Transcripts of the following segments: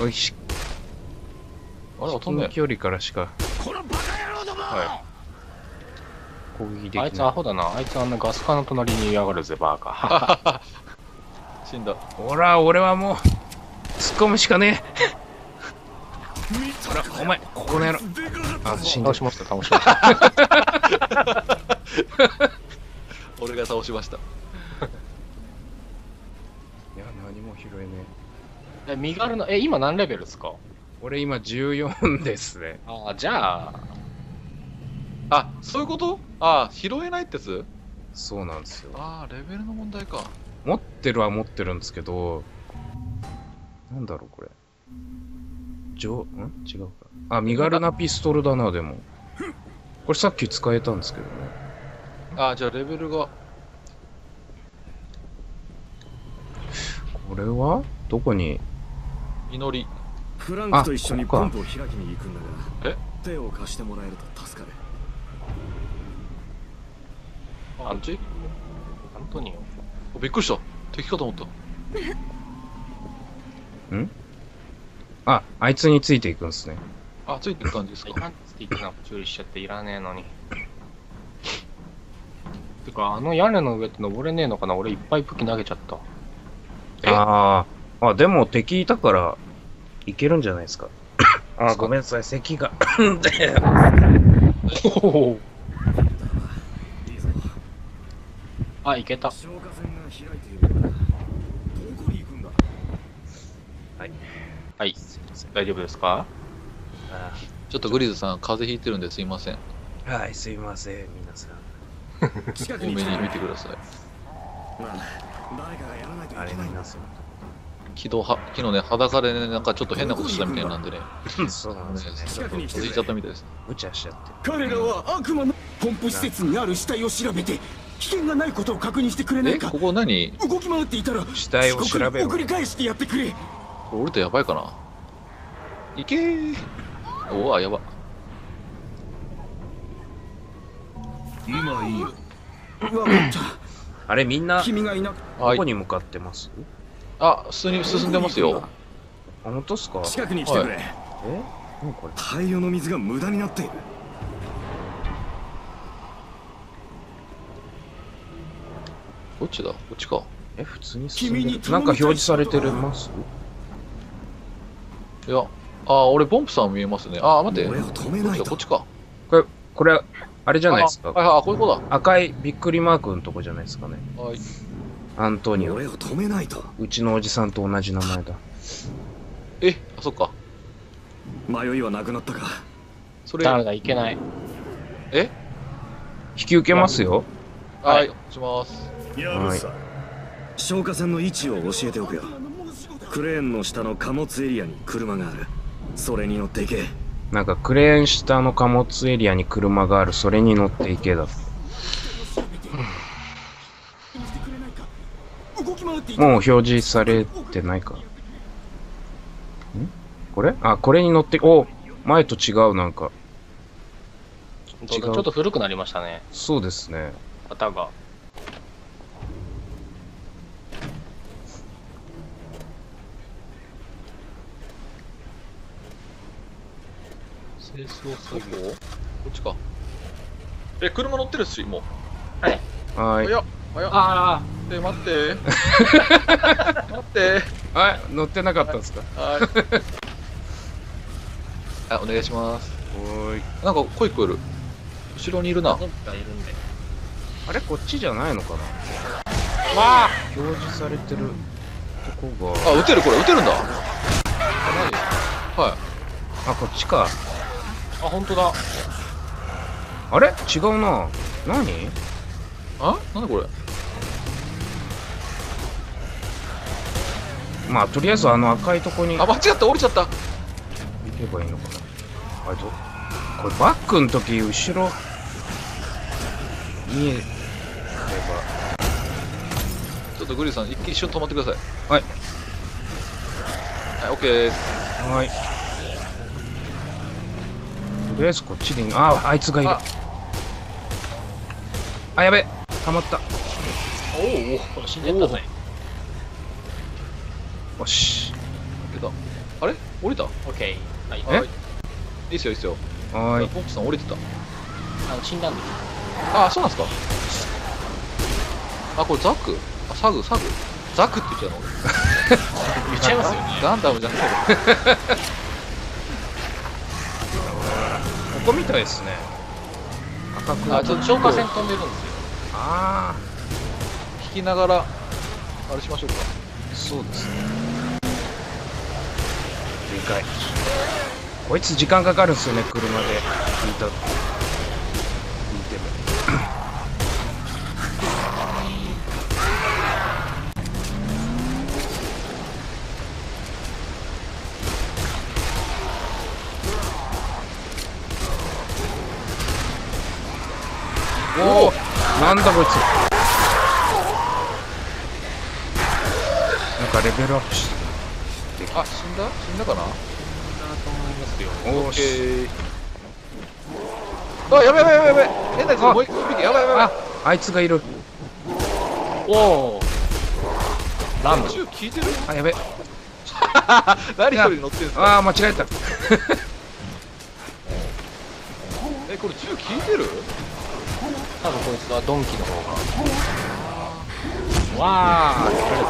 おいし。あれ、飛んで近距離からしか。このバカ野郎ども、は攻撃できない。あいつアホだな。あいつあんなガス管の隣にいやがるぜ、バーカ。死んだ。ほら俺はもう突っ込むしかねえ。ほらお前この野郎。あ死んだ倒しました、倒しました。俺が倒しました。いや何も拾えねええ、身軽な、え、今何レベルですか？俺今14ですね。ああ、じゃあ、あ、そういうこと？あ、拾えないってやつ？そうなんですよ。あー、レベルの問題か。持ってるは持ってるんですけどなんだろうこれ。じょん？違うか。あ身軽なピストルだなでも。これさっき使えたんですけどね。あ、じゃあレベルが、これは？どこに？祈り。フランクと一緒にポンプを開きに行くんだがえ？手を貸してもらえると助かるあっちアントニオ。びっくりした。敵かと思った。ああいつについていくんですねあ、ついてる感じですか？なんつって言ってなんか注意しちゃっていらねえのに。てか、あの屋根の上って登れねえのかな？俺いっぱい武器投げちゃった。えあーあでも敵いたからいけるんじゃないですか？あごめんなさい咳が。あ、いけた。消火栓が開い。はい。大丈夫ですか？あちょっとグリズさん、風邪ひいてるんですいません。はいすいません皆さん。多めに見てください。まあ誰かがやらないとあれいけないんだ皆さん昨日は、昨日ね、裸でね、なんかちょっと変なことしたみたいなんでね、そうなんですよね。近くに来ておじいちゃったみたいです。無茶しちゃって。彼らは悪魔のポンプ施設にある死体を調べて危険がないことを確認してくれなえ、いか。ここ何？動き回っていたら死体を調べ送り返してやってくれ。これ俺とやばいかな。いけー。おわ、やば。今いいよ。分かったあれみんな君がいなどこ。に向かってます？あ、普通に進んでますよ。あ本当っすか？近くに来てくれ、え？何これ？大量の水が無駄になっているどっちだ？こっちか。え普通に進んでるなんか表示されてるますいや、あ、俺、ポンプさん見えますね。あ、待って。俺を止めこっないとちかこっちか。これこれあれじゃないですかあはいはい、あこういうこ赤いびっくりマークのとこじゃないですかね。はい。アントニオ。俺を止めないと。うちのおじさんと同じ名前だ。え、あ、そっか。迷いはなくなったか。それ、ダメだ、いけない。え？引き受けますよ。はい、おします。やるさ。消火栓の位置を教えておくよ。クレーンの下の貨物エリアに車がある。それに乗っていけ。なんかクレーン下の貨物エリアに車がある。それに乗っていけだ。っていたらもう表示されてないか。ん？これ？あこれに乗ってお前と違うなんか。ちょっと古くなりましたね。そうですね。型が。清掃作業。こっちか。え、車乗ってるし、もう。はーい。早っ、早っ。あえ、待って。待って。あ乗ってなかったんですか？はい。あ、お願いします。おーいなんか声聞こえる。後ろにいるあ。な。ゾンビがいるんで。あれ？こっちじゃないのかな？わあ表示されてるとこがあ、撃てるこれ、撃てるんだ。あ、何はい。あこっちかあ、本当だ。あれ？違うな何？あ？なんだこれ？まあとりあえずあの赤いとこにあ、間違った、降りちゃった。行けばいいのかな。あれどこれバックの時後ろ見えれちょっとグリーさん、一一瞬止まってください。ばはい。はい、オッケーです。はい。とりあえずこっちでいい。ああいつがいる。あ。あやべたまったおお死んでったぜ。よしけどあれ？降りた？オッケー。はい。え？はいいいっすよいいっすよはーい。ポンプさん降りてたあの死んだんです。あそうなんすかあこれザク？あサグサグザクって言っちゃうの？言っちゃいますよね。ガンダムじゃない ここみたいですね。赤く。あちょっと消火栓飛んでるんですよ。あ引きながらあれしましょうか、そうですね。でかい。こいつ時間かかるんですよね、車で。引いた。だこいつ。なんかレベルアップしてあ死んだ？死んだかな？だと思いますよ。おーオッケし。ーあやばいやばいやばいやばい。変なやつあ。もう一匹。やばいやばいやああいつがいる。おお。ラム。ばい。銃効いてる？あやべ。何一人乗ってんすか？ああ間違えた。えこれ銃効いてる？多分こいつはドンキの方が。わあ、取られた。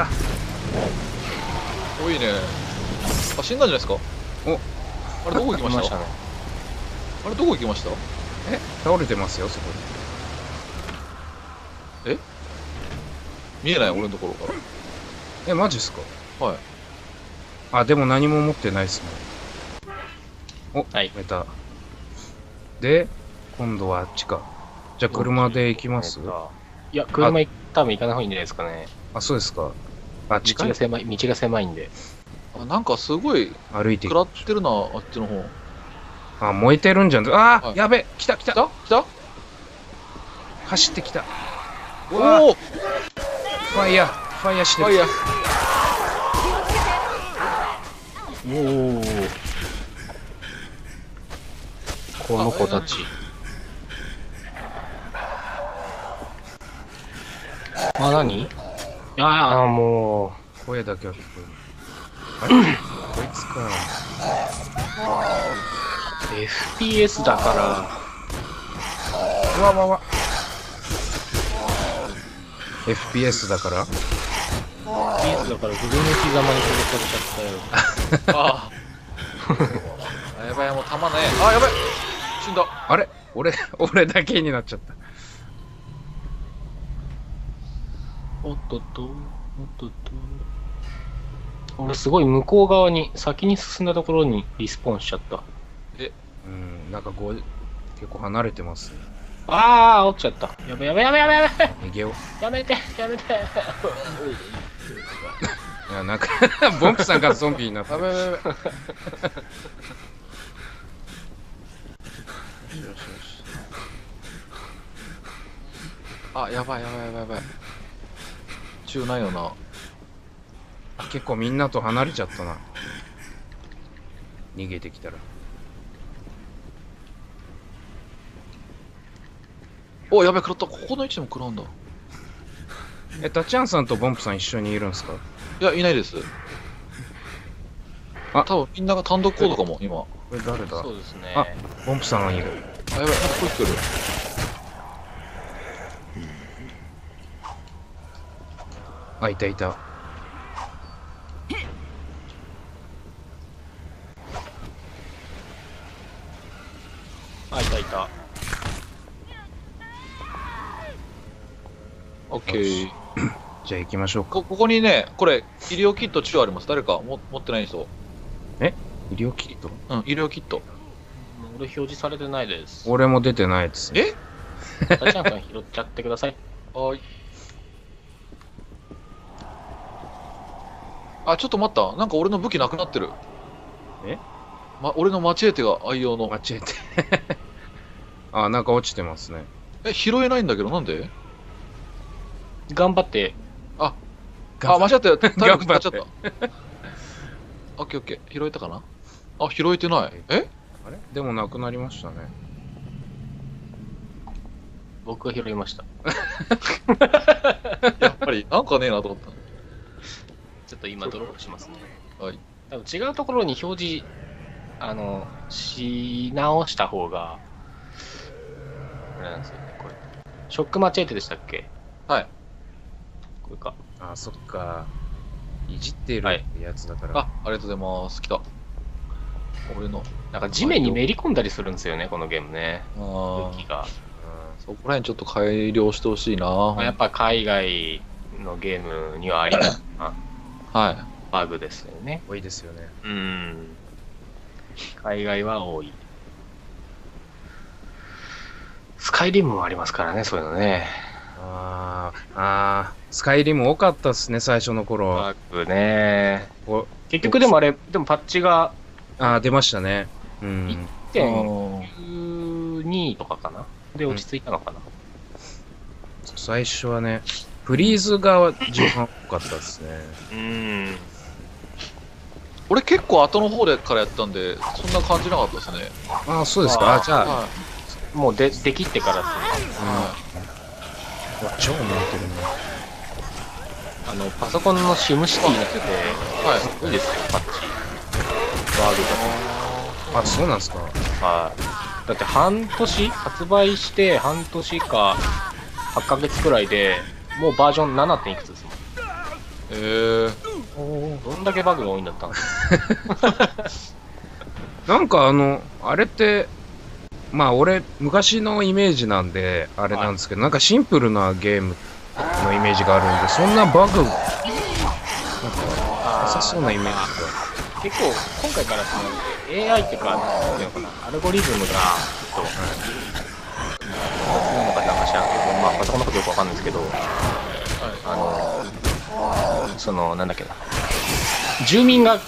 あおいいね。あ死んだんじゃないですか？お。あれどこ行きました？ね。あれどこ行きました？ーえ？倒れてますよそこ見えない俺のところかでえマジっすか？らはい。あでも何も持ってないっすね。おはい。メタで？今度はあっちかじゃあ車で行きます？いや、車い多分行かない方がいいんじゃないですかね。あそうですか。あ道近い？が狭い、道が狭いんで。あなんかすごい歩いて食らってるなあっちの方。あ燃えてるんじゃん。あー、はい。やべ来た来た。来た？来た？走ってきた。おおフファイヤー。ファイヤーしてる。ァイヤー。おお。この子たち。あ、何ああ、も声だけは聞こえる。あれ？こいつか。う、FPS だかうわわわ。FPS だから？ら、FPS だから、自分の生き様に殺されちゃったよ。あ。あ やばいもう弾ね。あやばい。死んだ。あれ？俺俺だけになっちゃったおっとっと、おっとっと。俺すごい向こう側に、先に進んだところにリスポーンしちゃった。うんなんかこう結構離れてますねああ、落ちちゃった。やべやべやべやべやべ逃げようやめて、やめて。いやなんか ボンプさんがゾンビになったやばいやばいやばいよしよしあやばいやばいやばいやばい中ないよな。あ結構みんなと離れちゃったな。逃げてきたら。おやばい食らった。ここの位置でも食らうんだ。えタチャンさんとボンプさん一緒にいるんですか？いやいないです。あ。多分みんなが単独行動かも今。あこれ誰だ？そうですね。あボンプさんがいる。やばいなんかこいつ来るあいたいた。あ、いたいた。オッケーじゃあ行きましょうか。こここにねこれ医療キット中あります。誰かも持ってない人。医療キット？うん医療キット。俺表示されてないです。俺も出てないですね。え？タチャンさん拾っちゃってください。はーいあちょっと待った。なんか俺の武器なくなってる。え？ま、俺のマチエーテが愛用の。間違えて。あなんか落ちてますね。え拾えないんだけどなんで？頑張って、あ 間違った。よ体力使っちゃっ頑たオッケーオッケー拾えたかな？あ拾えてない。え？あれ？でもなくなりましたね。僕が拾いました。やっぱりなんかねえなと思ったっと今ドロップしますね。はい。多分違うところに表示、あの、し直した方が、あれなんですよね、これ。ショックマチェーテでしたっけ？はい。これか。あ、そっか。いじってるやつだから。あ、ありがとうございます。来た。俺の。なんか地面にめり込んだりするんですよね、このゲームね。あー武器が。そこら辺ちょっと改良してほしいな。まあやっぱ海外のゲームにはありなはい。バグですよね。多いですよね。うん。海外は多い。スカイリムもありますからね、そういうのね。あーあー、スカイリム多かったっすね、最初の頃。バグね。お結局でもあれ、でもパッチがあー出ましたね。うん。1.92とかかなで落ち着いたのかな、最初はね、フリーズが重版多かったですね。うん。俺結構後の方でからやったんで、そんな感じなかったですね。ああ、そうですか。あじゃあ、はいもうで、できってからっすね。うわ超燃えてるね。あの、パソコンのシムシティなくて、はいすごいですよ、パッチ。バグあ、そうなんですか。が。はい。だって半年、発売して半年か8ヶ月くらいで、もうバージョン 7. 点いくつですもん。えー、どんだけバグが多いんだったん なんかあの、あれって、まあ俺、昔のイメージなんで、あれなんですけど、なんかシンプルなゲームのイメージがあるんで、そんなバグ、なんか、なさそうなイメージ結構、今回からその AI っていうか、なんていうのかな、アルゴリズムが、ちょっと、なのかなんか知らまあ、パソコンのことよくわかんないですけど、あの、その、なんだっけな、住民が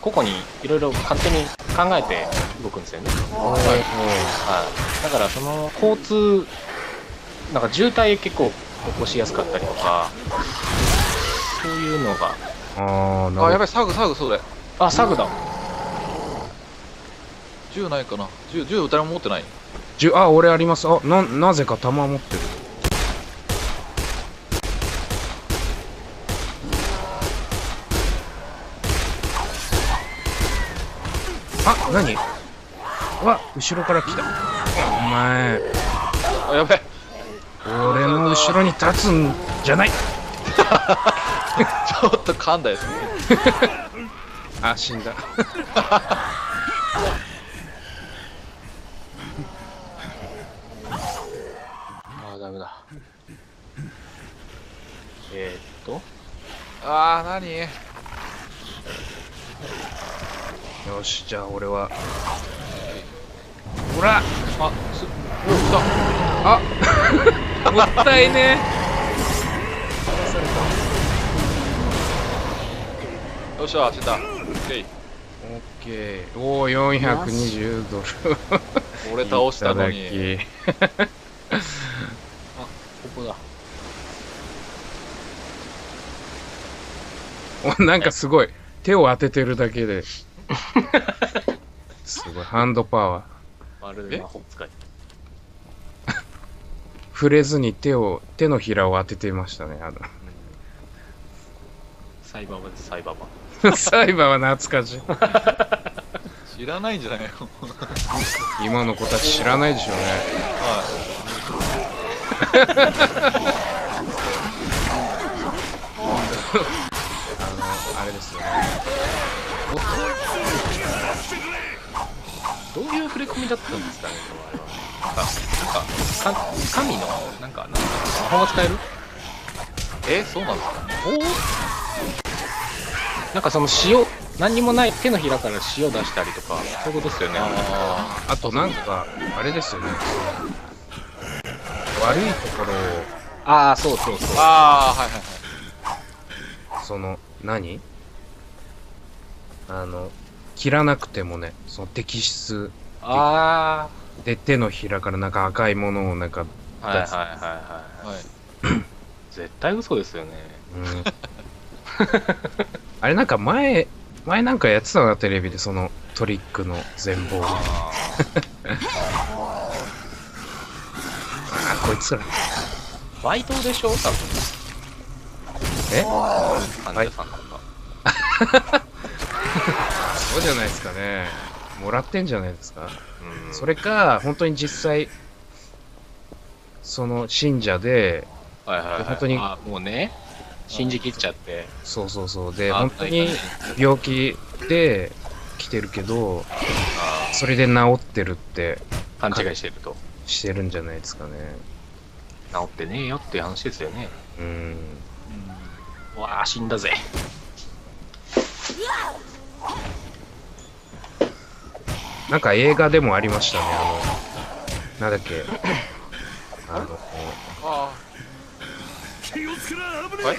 個々にいろいろ勝手に考えて動くんですよね。はい。だから、その、交通、なんか渋滞結構起こしやすかったりとか、そういうのが、が。ああ、やるばい、サグ、サグ、それ。あ、サグだ。銃ないかな銃、銃誰も持ってないじゅあ、俺あります。あ、な、なぜか弾持ってる。何？わ、後ろから来た。お前、あ、やべえ。俺の後ろに立つんじゃない ちょっと噛んだやつね。あ、死んだ。あー、ダメだ。えー、っと、あー、なによし、じゃあ俺は。ほらあ、す、お、来あ もったいねた。よっしゃ、死んだ。オッケー。オッケー。おお、420ドル。俺倒したのに。いただき ここだ。おなんかすごい。手を当ててるだけで。すごい。ハンドパワー。まるで魔法使い。触れずに手を、手のひらを当ててましたね。あサイバーバです、サイバーバ。の、サイバーは懐かしい。知らないんじゃないの？今の子たち知らないでしょうね。は あの、あれですよね。どういう触れ込みだったんですかね、あれは。なんか、か神の、なんか、なんか魔法が使える？い。え、そうなんですか？なんかその塩、何にもない手のひらから塩出したりとか、そういうことですよね。ああとなんか、あれですよね。悪いところを、ああ、そうそうそう。ーあー、はいはいはい。その、何？あの、切らなくてもね、その摘出あで手のひらからなんか赤いものをなんか、あ、はいはいはいはい。はい、絶対嘘ですよね。うん、あれなんか前、前なんかやってたな、テレビで、そのトリックの全貌を。あー こいつら。バイトでしょ多分。え？患者さんとか。そうじゃないですかね。もらってんじゃないですか。うん。それか、本当に実際、その信者で、はいはい、はい、本当にあもうね。信じきっちゃって。そうそうそう、で、あ本当に病気で来てるけど、あそれで治ってるって勘違いしてると。してるんじゃないですかね。治ってねえよっていう話ですよね。うん。うわあ死んだぜなんか映画でもありましたね、あの、なんだっけ、あの、あ気をつけな危ねはい？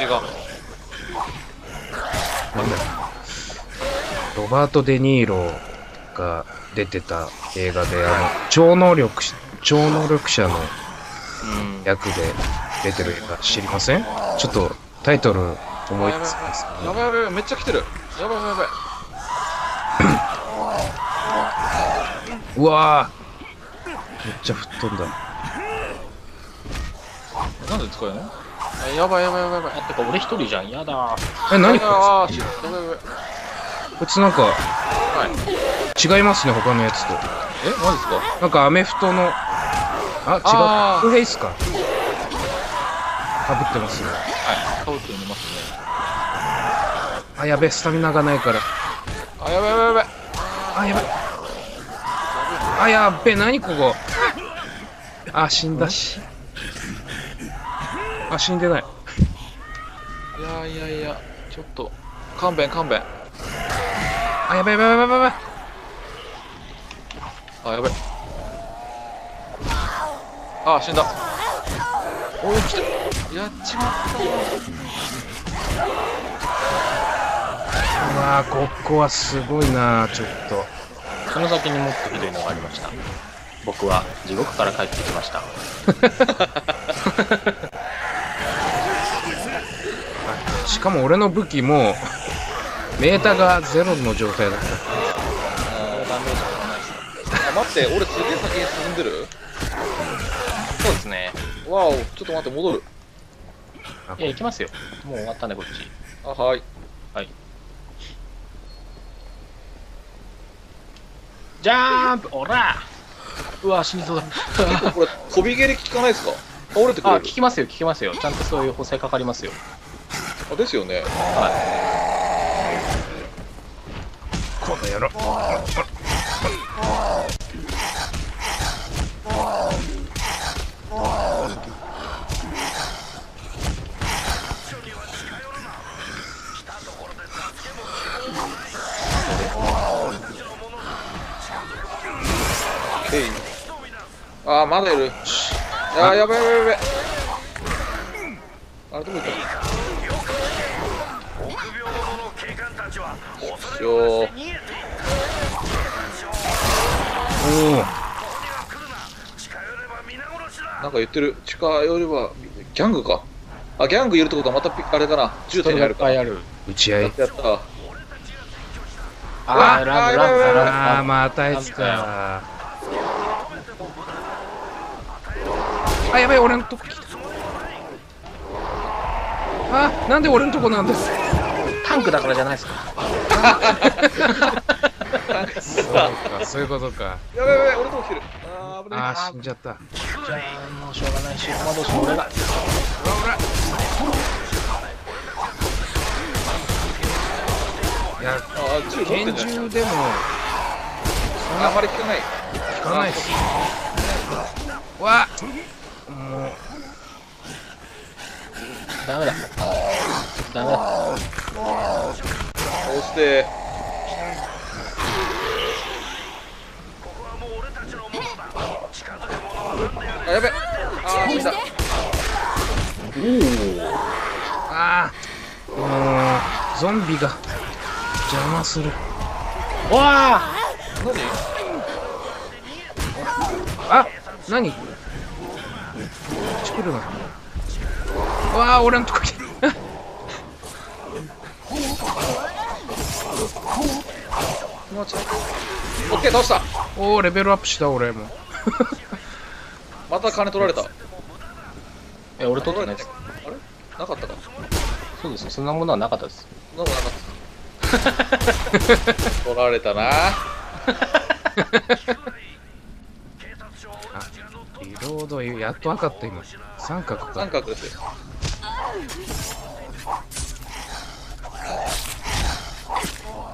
映画。なんだロバート・デ・ニーロが出てた映画で、あの、超能力し、超能力者のうん。役で出てる映画知りません？ちょっとタイトル思いつきますけど。やばいやばいやばいめっちゃ来てる。やばいやばいやばいうわぁめっちゃ吹っ飛んだ。なんで使えんのあやばいやばいやばいやばいあてか俺一人じゃんやだえ、何こいやばいれこいつなんかはい違いますね、他のやつと。えマジですか？なんかアメフトの、あ、違う。フェイスか。かぶってますね。はいカブトにいますねあ、やべ、スタミナがないから。あやばいやばいやばいあ、やばい。あ、やっべ、何ここ？あ、死んだし。あ、死んでない。いやいやいやちょっと勘弁勘弁あ、やばいやばいやばいやばい。あやばいあ死んだおお来たやっちまったうわー、ここはすごいなちょっと。その先にもっとひどいのがありました。僕は地獄から帰ってきました。しかも俺の武器も、メーターがゼロの状態だった。あ待って俺すげえ先に進んでる？そうですね。わおちょっと待って戻る。いや行きますよ。もう終わったんでこっち。あはいジャンプオラうわ死にそうだ。これ飛び蹴り効かないですか？倒れてくれる。あ聞きますよ聞きますよ。ちゃんとそういう補正かかりますよ。あですよね。はこの野郎。あーまだいる。あーやばいやばいやばいあれどこ行った？よーおお。なんか言ってる。近寄ればギャングか。あギャングいるってことはまたピあれかな。重点に入るか。打ち合い。やっ。たやった。あーラムラムラムラムああ、またやつか。あ、やばい、俺のとこ来た。あ、なんで俺のとこなんだタンクだからじゃないですかそうか、そういうことか。やばいやばい俺のとこ来てるあー危ないあー、死んじゃった。じゃあもうしょうがないし駒同士の俺がいや、拳銃でもあんまり効かない効かないっす。わもう、ダメだ。ダメだ。押して。あやべ。あー死んだああ、もう、ゾンビが。邪魔する。わあ何あ、何？来るな。わあ、俺のとこ来てる。気持ち悪いオッケー倒したおお、レベルアップした、俺も。また金取られたえ俺取ってないですあれ？なかったかそうですね、そんなものはなかったです。そんなことなかった。取られたな。リロード、やっと分かった今。三角か。三角ですよ。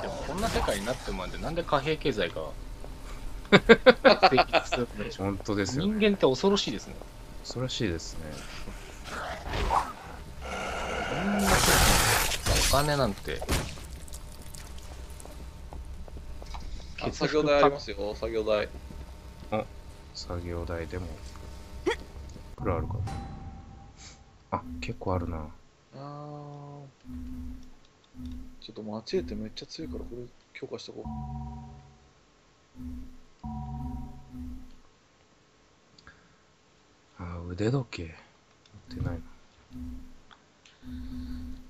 でもこんな世界になってもらって、なんで貨幣経済が 本当ですよ人ね。間って恐ろしいですね。恐ろしいですね。こんな世界にお金なんて。あ作業台ありますよ、作業台。作業台でも。いくらあるかな。あ、結構あるな。あーちょっとマチエーテめっちゃ強いから、これ強化しとこあ、腕時計。持ってないな。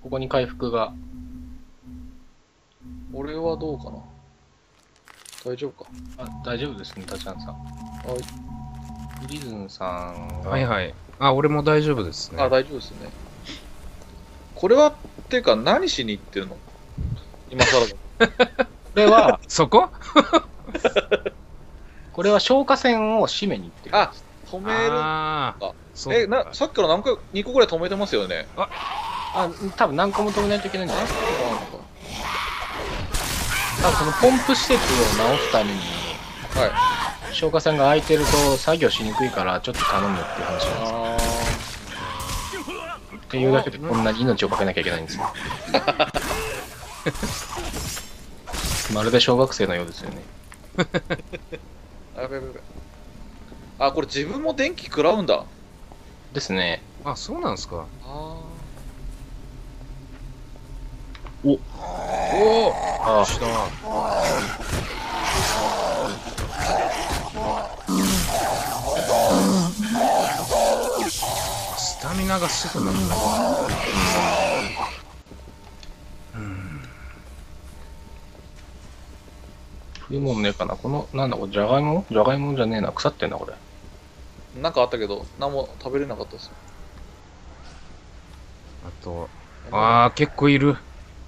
ここに回復が。う。俺はどうかな大丈夫か。あ、大丈夫ですね、タチャンさん。はい。リズンさんが。はいはい。あ、俺も大丈夫ですね。あ、大丈夫ですね。これは、っていうか、何しに行ってるの？今更だ。これは、そこ？これは消火栓を閉めに行ってる。あ、止める。あえ、な、さっきから何回、2個ぐらい止めてますよね？あ、多分何個も止めないといけないんじゃない？ですか。は多分そのポンプ施設を直すために、い。消火栓が開いてると作業しにくいからちょっと頼むっていう話なんですあっていうだけでこんなに命をかけなきゃいけないんですよ。まるで小学生のようですよね。ー。やべやべやべ。あ、これ自分も電気食らうんだ。ですね。あ、そうなんですか。あおおあした。スタミナがすぐなくなる。冬物ねえかな。この、なん。だこれ、じゃがいもじゃがいもじゃねえな。腐ってん。な、これ。なん。かあったけど、何も食べれなかったです。あと、あー、結構いる。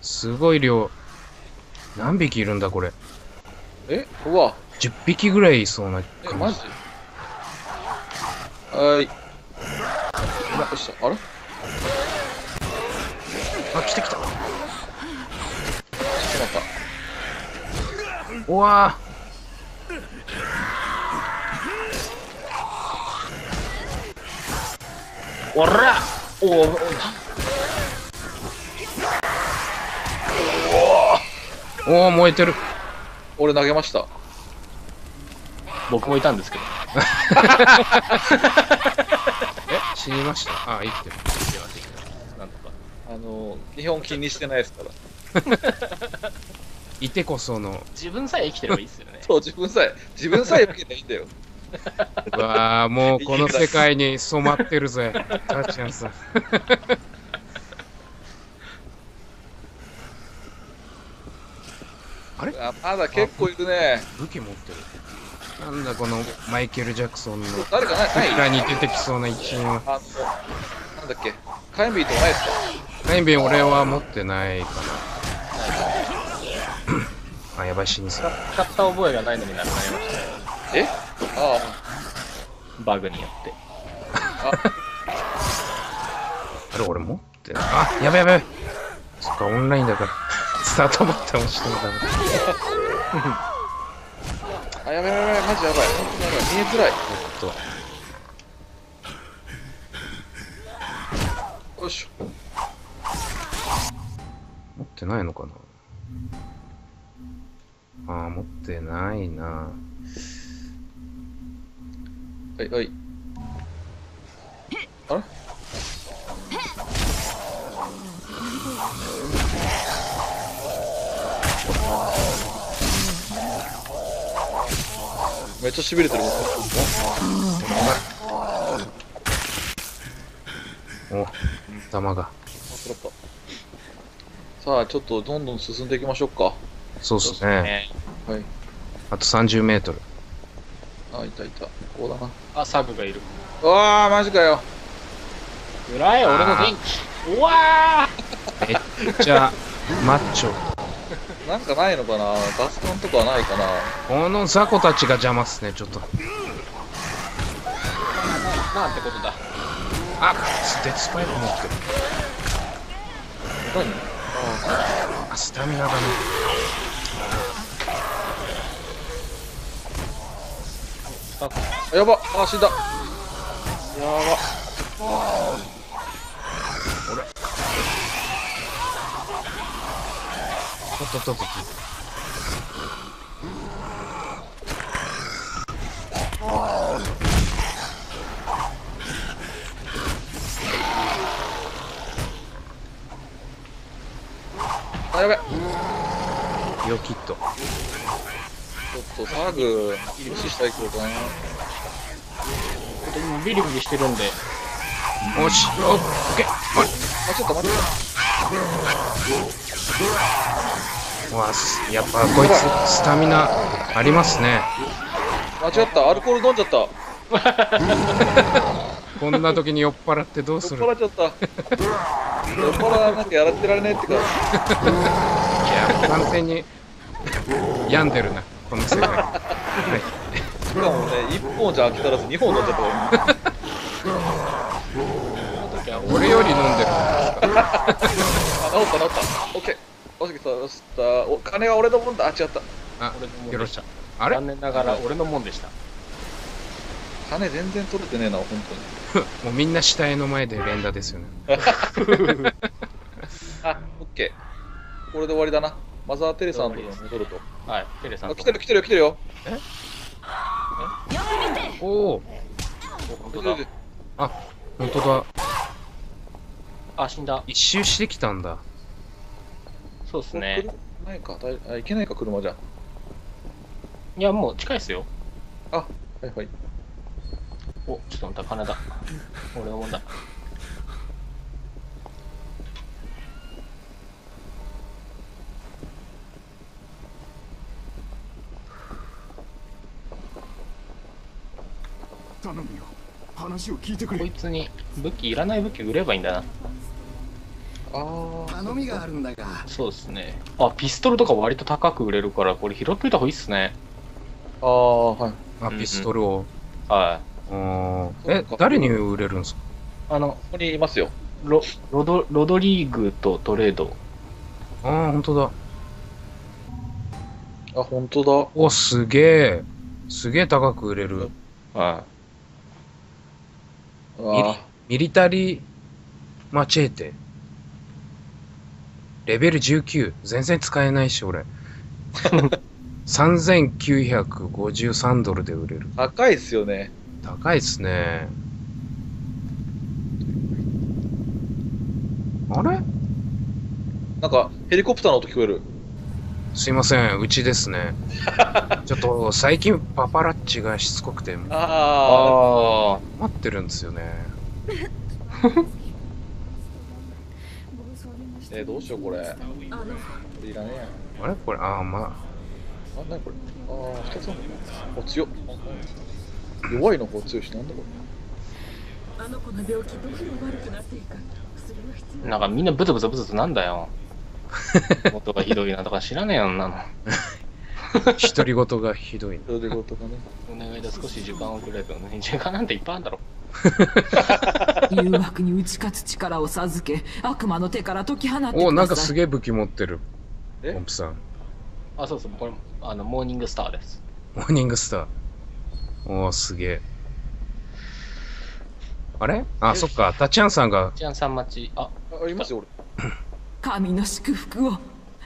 すごい量。何匹いるん。だ、これ。えうわ、10匹ぐらいいそうなえ、感じマジ。はい。よいしょ、あれ？あ、来た来た。ちょっと待った。うわおらおおー。おー、燃えてる。俺投げました。僕もいたんですけど。え死にましたあ、生きてる。なんとか。あの、基本気にしてないですから。いてこその。自分さえ生きてればいいですよね。そう、自分さえ、自分さえ受けていいんだよ。うわー、もうこの世界に染まってるぜ。タッチャンさん。あまだ結構いるね。武器持ってる。なんだこのマイケル・ジャクソンの誰かな?いに出てきそうな一員は。あの、なんだっけ、火炎ビーとかないですかナインビン俺は持ってないかな。あ、やばい、死にそう。使った覚えがないのになくなりましたね。え?あバグによって。あ れ、俺持ってない。あ、やべやべ。そっか、オンラインだから。スタートボタン押してもダメだ。あ、あ、やばいやばいやばい、マジやばい。本当にやばい。見えづらい。えっと、よいしょ。持ってないのかなあー、持ってないな。はい、はい。あれ？めっちゃ痺れてる僕お、弾が。あそろったさあちょっとどんどん進んでいきましょうかそうっすね。はいあと30メートル。あいたいたここだなあ、サブがいる。うわあマジかようらえ、俺の電気。うわめっちゃマッチョ。なんかないのかな？ガス管とかはないかな？この雑魚たちが邪魔っすね、ちょっと。ーなんてことだ。あデスパイプ持ってる。何？あ、スタミナがね。あやば。あ死んだ。やば。とっとっとっと。あやべビオキット。ちょっとサーグ無視したいけどな今ビリビリしてるんでよし、オッケー。あちょっと待ってうわ、すやっぱこいつスタミナありますね。間違ったアルコール飲んじゃった酔こんな時に酔っ払ってどうっする？払っちゃった酔っ払わなきゃやらってられねえってかいや、完全に病んでるな、この世界。はい。しかもね1本じゃ飽き足らず2本飲んじゃった 俺より飲んでる。あ治った治ったオッケーおしきさよしたお金は俺のもんだ。あ違った。あ俺のもんでした、よろしく。あれ？残念ながら。俺のもんでした。金全然取れてねえな本当に。もうみんな死体の前で連打ですよね。あオッケー。これで終わりだな。マザー・テレサのところに戻ると。はいテレさんあ来てる来てる来てるよ。おお、本当だ。あ、本当だ。あ死んだ。一周してきたんだ。そうですね。車ないかあいけないか車じゃ。いやもう近いですよ。はいはい。おちょっと待った金だ。俺のもんだ。頼むよ。話を聞いてくれ。こいつに武器いらない武器売ればいいんだな。ああ頼みがあるんだが。そうですね。あピストルとか割と高く売れるからこれ拾っといた方がいいっすね。ああはい。あ、ピストルを。はい。あーそっか、え誰に売れるんですか？あのここにいますよ。ロロドロドリーグとトレード。ああ、本当だ。あ本当だ。お、すげえ。すげえ高く売れる。はミリあミリタリーマチェーテ。レベル19。全然使えないし、俺。3953ドルで売れる。ー高いっすよね高いっすね。あれ？なんかヘリコプターの音聞こえるすいません、うちですね。ちょっと最近パパラッチがしつこくてあああ待ってるんですよね。えー、どうしようこれこれいらねえやあれ？これ、ああ、まあ。あ、なにこれ？あつあるのお、強っ。弱いの方強いし、なんだこあの子の病気どうにも悪くなっていくか薬は必要なんかみんなブツブツブツブツなんだよ 元がひどいなとか知らねえよんなの 独り言がひどいな。れ。それ事がね。お願いだ少し時間をくれとね時間なんていっぱいあるだろ 誘惑に打ち勝つ力を授け悪魔の手から解き放ってくださいお、なんかすげえ武器持ってる。え？ポンプさん。あそうそうこれあのモーニングスターですモーニングスター。おー、すげえ。あれ？あ、そっか。タチアンさんが、ジャンさん待ちああ、ありますよ、俺。神の祝福を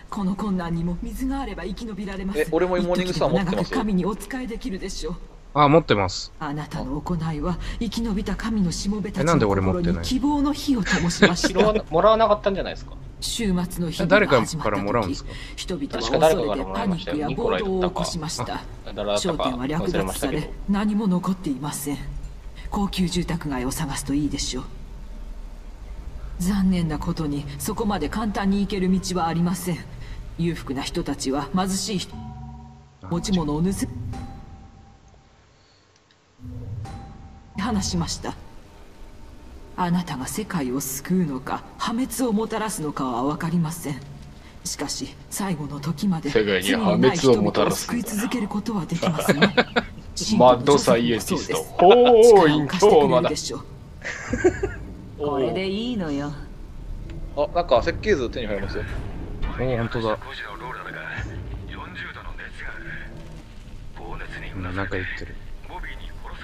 この困難にも水があれば生き延びられますえ俺もモーニングスター持ってます神にお仕えできるでしょうあ、持ってます。あなたの行いは生き延びた神のしもべたちえなんでの俺持ってない心に希望の火を灯しましたな もらわなかったんじゃないですか？週末の日々誰かが始まったからもらうんです時か？人々確かは恐れてパニックや暴動を起こしました。商店は略奪され何も残っていません。高級住宅街を探すといいでしょう。残念なことにそこまで簡単に行ける道はありません。裕福な人たちは貧しい人持ち物を盗み話しました。あなたが世界を救うのか破滅をもたらすのかは分かりません。しかし最後の時まで世界に破滅をもたらす救い続けることはできますねマッドサイエンティスト。ほー力をイントーマだ。これでいいのよ。あ、なんか設計図手に入りますよ。おお、ほんとだ。うんなんか言ってる。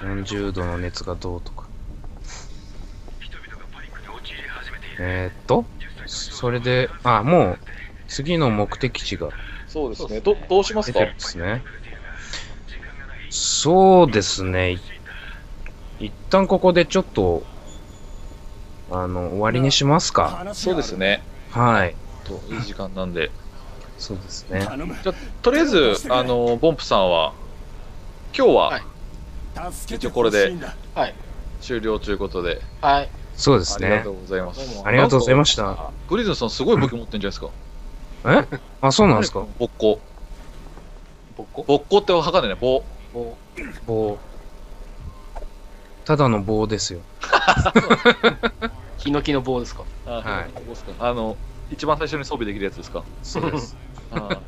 40度の熱がどうとか。えー、っと、それで、あ、もう、次の目的地がそうですね。ど、どうしますか？ですね。そうですね。い一旦ここでちょっと、あの、終わりにしますか。そうですね。はい。といい時間なんで。そうですね。じゃあとりあえず、あの、ボンプさんは、今日はいは助けてほしいんだはい終了ということで、はいそうですねありがと。うございます。ありがとうございましした。た。グリズンさんすごい武器持ってんじゃないですか。え？あ、そうなんですか？ボッコ。ボッコボッコってわかんないね。棒。ボ棒。ただの棒ですよ。ヒノキの棒ですか？あはい棒ですかあの、一番最初に装備できるやつですか？そうです。あー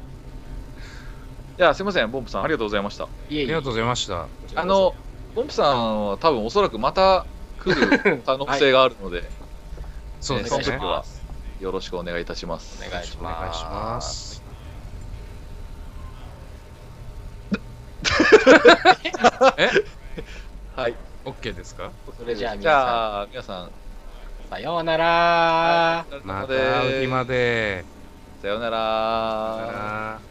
いや、すいません、ボンプさん、ありがとうございました。いえいえありがとうございました。あの、ボンプさんは多分おそらくまた来る可能性があるので、そうですね。その時はよろしくお願いいたします。お願いしお願いしまますす。え？はい。?OK ですか？それじゃあじ皆さん、んさようならお疲れ様また会う日まで。さようなら。さよなら